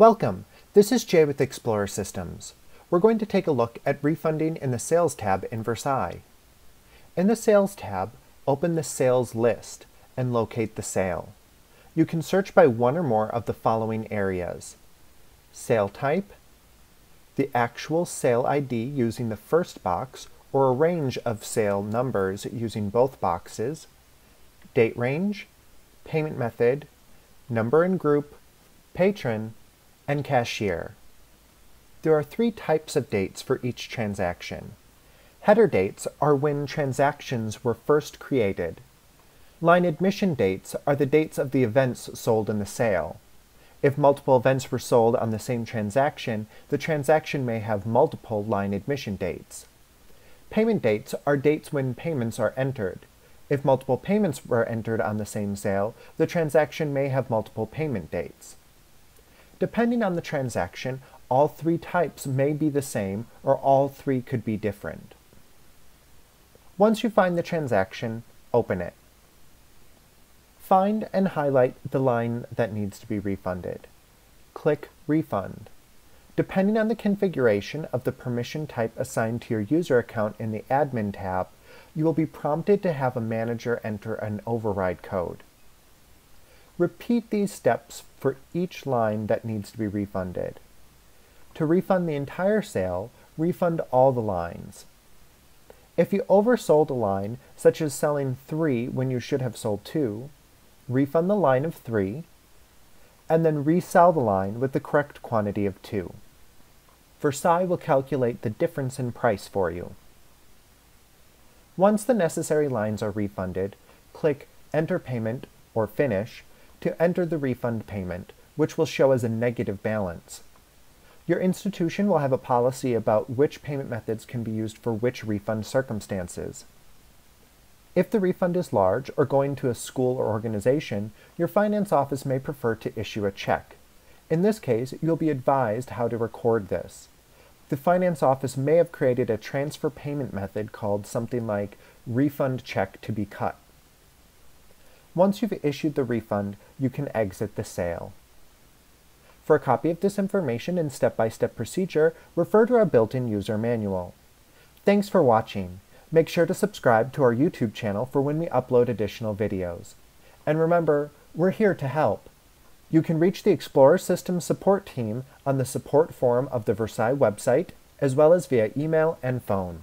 Welcome! This is Jay with Explorer Systems. We're going to take a look at refunding in the Sales tab in Versai. In the Sales tab, open the Sales list and locate the sale. You can search by one or more of the following areas. Sale type, the actual sale ID using the first box or a range of sale numbers using both boxes, date range, payment method, number and group, patron, and cashier. There are three types of dates for each transaction. Header dates are when transactions were first created. Line admission dates are the dates of the events sold in the sale. If multiple events were sold on the same transaction, the transaction may have multiple line admission dates. Payment dates are dates when payments are entered. If multiple payments were entered on the same sale, the transaction may have multiple payment dates. Depending on the transaction, all three types may be the same or all three could be different. Once you find the transaction, open it. Find and highlight the line that needs to be refunded. Click Refund. Depending on the configuration of the permission type assigned to your user account in the Admin tab, you will be prompted to have a manager enter an override code. Repeat these steps for each line that needs to be refunded. To refund the entire sale, refund all the lines. If you oversold a line, such as selling 3 when you should have sold 2, refund the line of 3, and then resell the line with the correct quantity of 2. Versai will calculate the difference in price for you. Once the necessary lines are refunded, click Enter Payment or Finish to enter the refund payment, which will show as a negative balance. Your institution will have a policy about which payment methods can be used for which refund circumstances. If the refund is large or going to a school or organization, your finance office may prefer to issue a check. In this case, you'll be advised how to record this. The finance office may have created a transfer payment method called something like refund check to be cut. Once you've issued the refund, you can exit the sale. For a copy of this information and step-by-step -step procedure, refer to our built-in user manual. Thanks for watching. Make sure to subscribe to our YouTube channel for when we upload additional videos. And remember, we're here to help. You can reach the Explorer Systems support team on the support forum of the Versai website, as well as via email and phone.